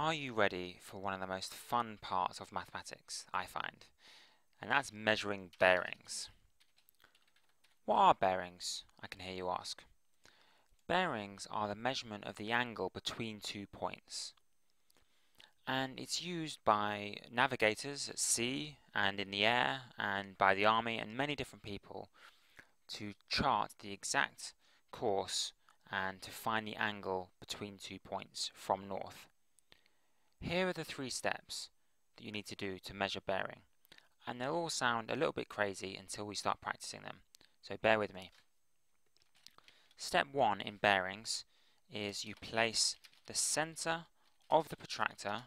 Are you ready for one of the most fun parts of mathematics, I find? And that's measuring bearings. What are bearings, I can hear you ask. Bearings are the measurement of the angle between two points. And it's used by navigators at sea and in the air and by the army and many different people to chart the exact course and to find the angle between two points from north. Here are the three steps that you need to do to measure bearing, and they'll all sound a little bit crazy until we start practicing them, so bear with me. Step 1 in bearings is you place the center of the protractor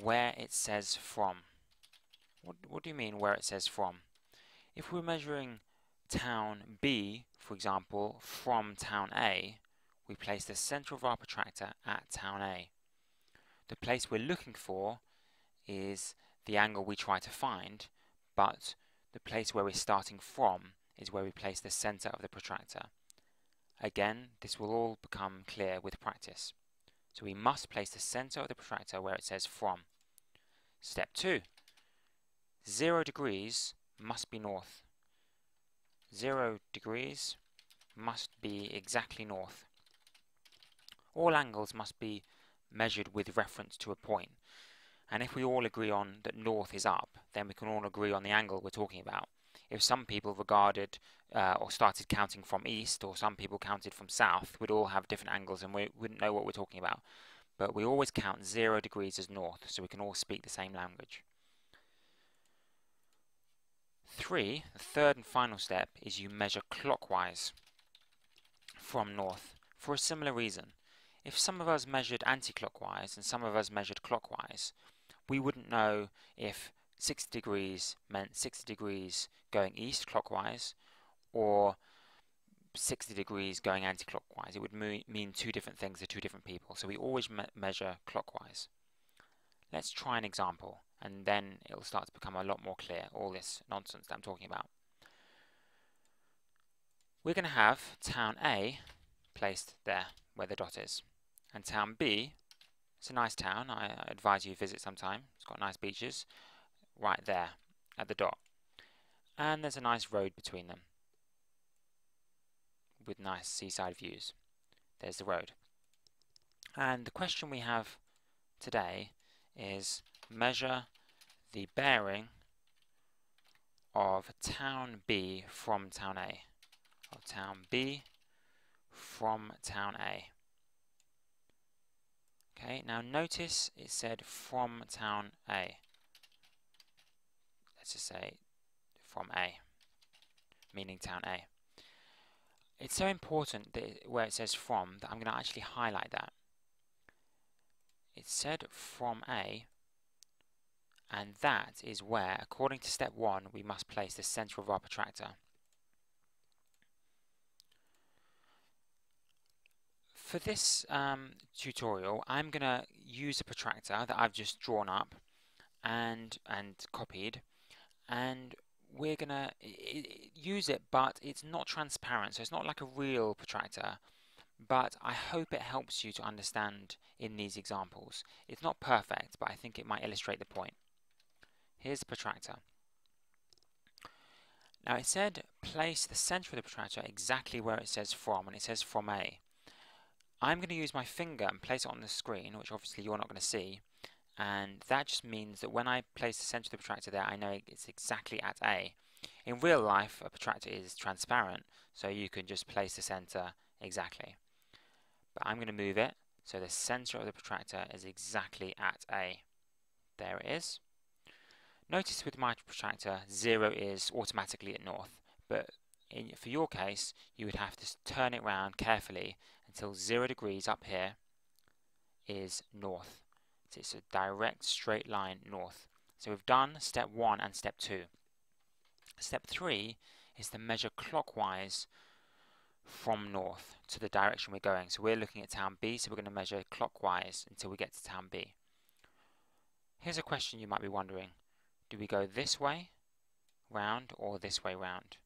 where it says from. What, what do you mean where it says from? If we're measuring town B, for example, from town A, we place the center of our protractor at town A. The place we're looking for is the angle we try to find, but the place where we're starting from is where we place the center of the protractor. Again, this will all become clear with practice. So we must place the center of the protractor where it says from. Step 2. 0 degrees must be north. 0 degrees must be exactly north. All angles must be measured with reference to a point. And if we all agree on that north is up, then we can all agree on the angle we're talking about. If some people regarded uh, or started counting from east, or some people counted from south, we'd all have different angles and we wouldn't know what we're talking about. But we always count zero degrees as north, so we can all speak the same language. Three, the third and final step, is you measure clockwise from north for a similar reason. If some of us measured anti-clockwise and some of us measured clockwise, we wouldn't know if 60 degrees meant 60 degrees going east clockwise or 60 degrees going anti-clockwise. It would mean two different things to two different people. So we always me measure clockwise. Let's try an example and then it'll start to become a lot more clear, all this nonsense that I'm talking about. We're going to have town A placed there where the dot is. And town B, it's a nice town. I advise you visit sometime. It's got nice beaches right there at the dot. And there's a nice road between them with nice seaside views. There's the road. And the question we have today is measure the bearing of town B from town A. Of town B from town A. Okay, now notice it said from town A. Let's just say from A, meaning town A. It's so important that where it says from that I'm going to actually highlight that. It said from A, and that is where, according to step 1, we must place the center of our protractor. For this um, tutorial, I'm going to use a protractor that I've just drawn up and, and copied, and we're going to use it, but it's not transparent, so it's not like a real protractor, but I hope it helps you to understand in these examples. It's not perfect, but I think it might illustrate the point. Here's the protractor. Now it said place the center of the protractor exactly where it says from, and it says from A. I'm going to use my finger and place it on the screen, which obviously you're not going to see. And that just means that when I place the center of the protractor there, I know it's exactly at A. In real life, a protractor is transparent, so you can just place the center exactly. But I'm going to move it, so the center of the protractor is exactly at A. There it is. Notice with my protractor, 0 is automatically at north, but in, for your case, you would have to turn it around carefully until 0 degrees up here is north. So it's a direct straight line north. So we've done step 1 and step 2. Step 3 is to measure clockwise from north to the direction we're going. So we're looking at town B, so we're going to measure clockwise until we get to town B. Here's a question you might be wondering. Do we go this way round or this way round?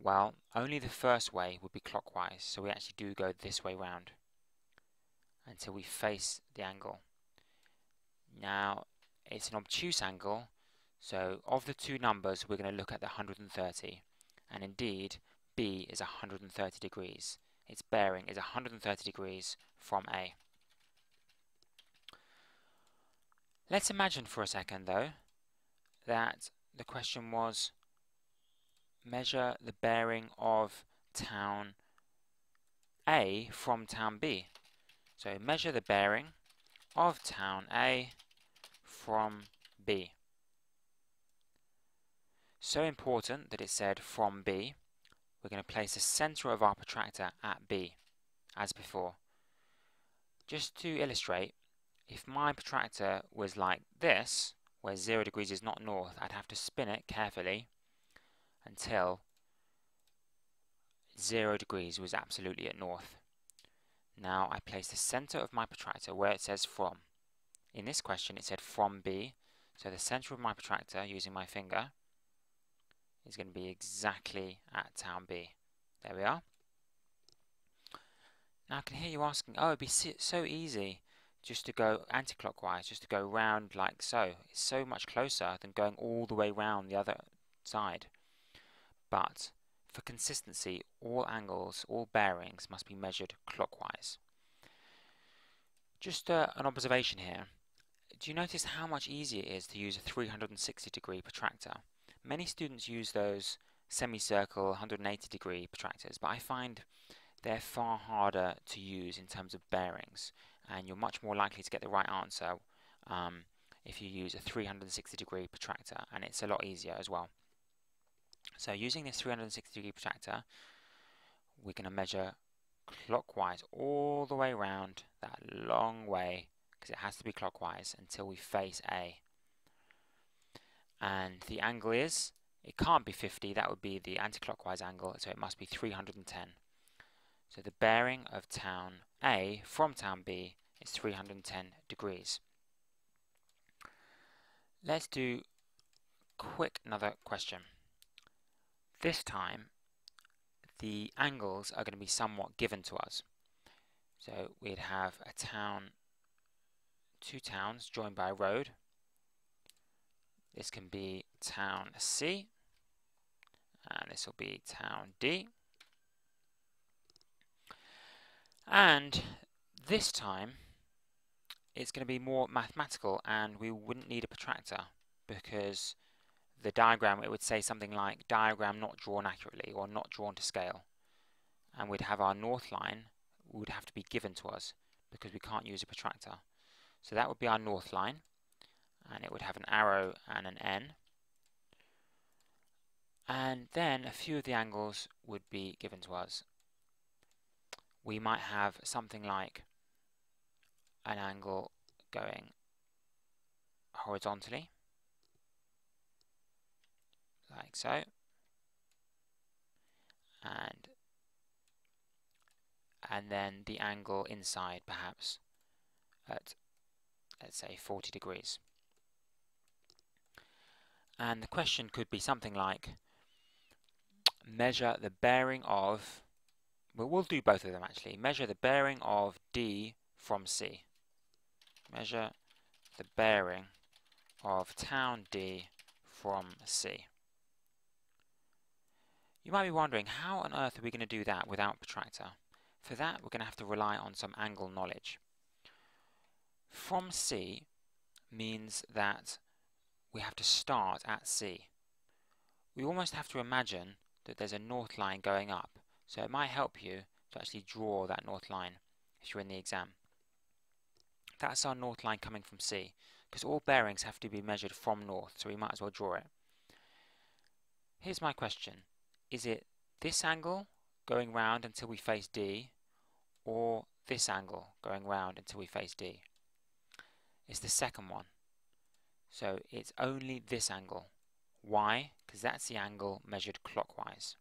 Well, only the first way would be clockwise, so we actually do go this way round. until we face the angle. Now, it's an obtuse angle, so of the two numbers, we're going to look at the 130. And indeed, B is 130 degrees. Its bearing is 130 degrees from A. Let's imagine for a second, though, that the question was measure the bearing of town A from town B. So measure the bearing of town A from B. So important that it said from B, we're going to place the center of our protractor at B, as before. Just to illustrate, if my protractor was like this, where 0 degrees is not north, I'd have to spin it carefully until 0 degrees was absolutely at north. Now I place the center of my protractor where it says from. In this question it said from B, so the center of my protractor using my finger is going to be exactly at town B. There we are. Now I can hear you asking, oh it'd be so easy just to go anti-clockwise, just to go round like so. It's so much closer than going all the way round the other side. But for consistency, all angles, all bearings must be measured clockwise. Just uh, an observation here. Do you notice how much easier it is to use a 360 degree protractor? Many students use those semicircle 180 degree protractors, but I find they're far harder to use in terms of bearings, and you're much more likely to get the right answer um, if you use a 360 degree protractor, and it's a lot easier as well. So using this 360 degree protractor, we're going to measure clockwise all the way around that long way because it has to be clockwise until we face A. And the angle is, it can't be 50, that would be the anti-clockwise angle, so it must be 310. So the bearing of town A from town B is 310 degrees. Let's do quick another question. This time, the angles are going to be somewhat given to us. So we'd have a town, two towns joined by a road. This can be town C, and this will be town D. And this time, it's going to be more mathematical and we wouldn't need a protractor because the diagram, it would say something like diagram not drawn accurately or not drawn to scale. And we'd have our north line would have to be given to us because we can't use a protractor. So that would be our north line and it would have an arrow and an N. And then a few of the angles would be given to us. We might have something like an angle going horizontally like so. And and then the angle inside perhaps at let's say 40 degrees. And the question could be something like measure the bearing of well, we'll do both of them actually. Measure the bearing of D from C. Measure the bearing of town D from C you might be wondering, how on earth are we going to do that without protractor? For that, we're going to have to rely on some angle knowledge. From C means that we have to start at C. We almost have to imagine that there's a north line going up, so it might help you to actually draw that north line if you're in the exam. That's our north line coming from C, because all bearings have to be measured from north, so we might as well draw it. Here's my question. Is it this angle going round until we face D or this angle going round until we face D? It's the second one. So it's only this angle. Why? Because that's the angle measured clockwise.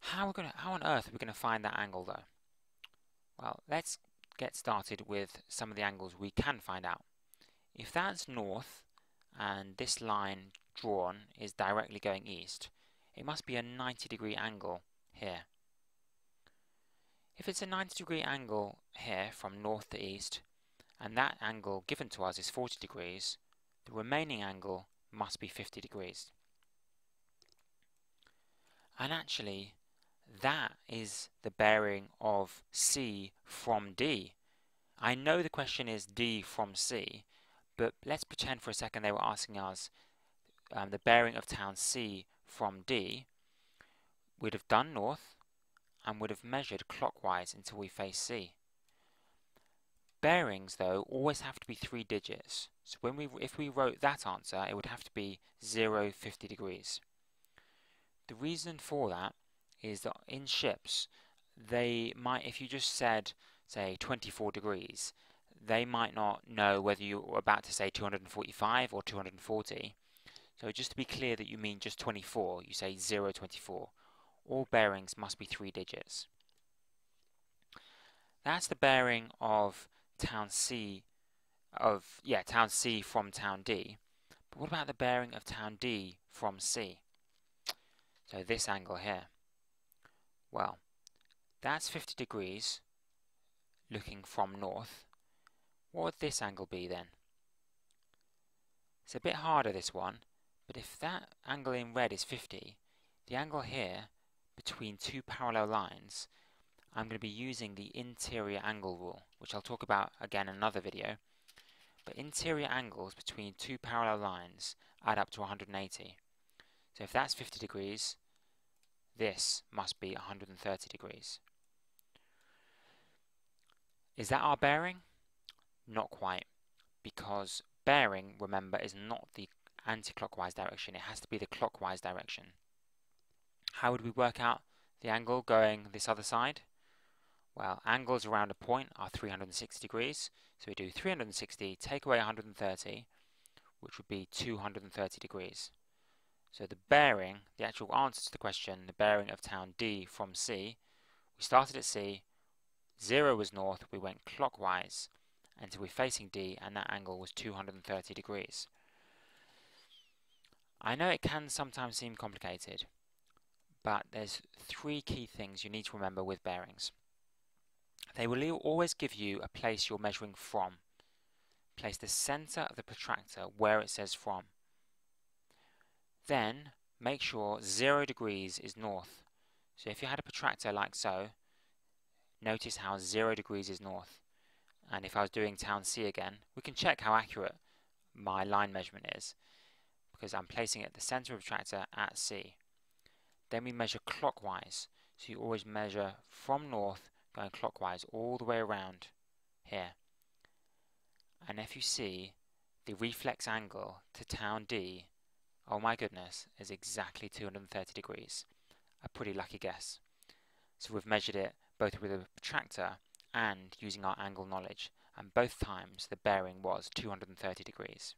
How, are gonna, how on earth are we going to find that angle though? Well, let's get started with some of the angles we can find out. If that's north and this line drawn is directly going east, it must be a 90 degree angle here. If it's a 90 degree angle here from north to east, and that angle given to us is 40 degrees, the remaining angle must be 50 degrees. And actually, that is the bearing of C from D. I know the question is D from C, but let's pretend for a second they were asking us um, the bearing of town C from D. We'd have done north and would have measured clockwise until we face C. Bearings, though, always have to be three digits. So when we, if we wrote that answer, it would have to be 0, 50 degrees. The reason for that is that in ships, they might, if you just said, say, 24 degrees, they might not know whether you're about to say 245 or 240. So just to be clear that you mean just 24, you say 024. All bearings must be three digits. That's the bearing of town C of yeah, town C from town D. But what about the bearing of town D from C? So this angle here. Well, that's 50 degrees looking from north. What would this angle be then? It's a bit harder this one, but if that angle in red is 50, the angle here between two parallel lines, I'm going to be using the interior angle rule, which I'll talk about again in another video. But interior angles between two parallel lines add up to 180. So if that's 50 degrees, this must be 130 degrees. Is that our bearing? Not quite, because bearing, remember, is not the anti-clockwise direction. It has to be the clockwise direction. How would we work out the angle going this other side? Well, angles around a point are 360 degrees. So we do 360, take away 130, which would be 230 degrees. So the bearing, the actual answer to the question, the bearing of town D from C, we started at C, 0 was north, we went clockwise until we're facing D and that angle was 230 degrees. I know it can sometimes seem complicated, but there's three key things you need to remember with bearings. They will always give you a place you're measuring from. Place the center of the protractor where it says from. Then make sure 0 degrees is north. So if you had a protractor like so, notice how 0 degrees is north. And if I was doing town C again, we can check how accurate my line measurement is because I'm placing it at the center of the protractor at C. Then we measure clockwise. So you always measure from north going clockwise all the way around here. And if you see the reflex angle to town D oh my goodness, is exactly 230 degrees. A pretty lucky guess. So we've measured it both with a protractor and using our angle knowledge, and both times the bearing was 230 degrees.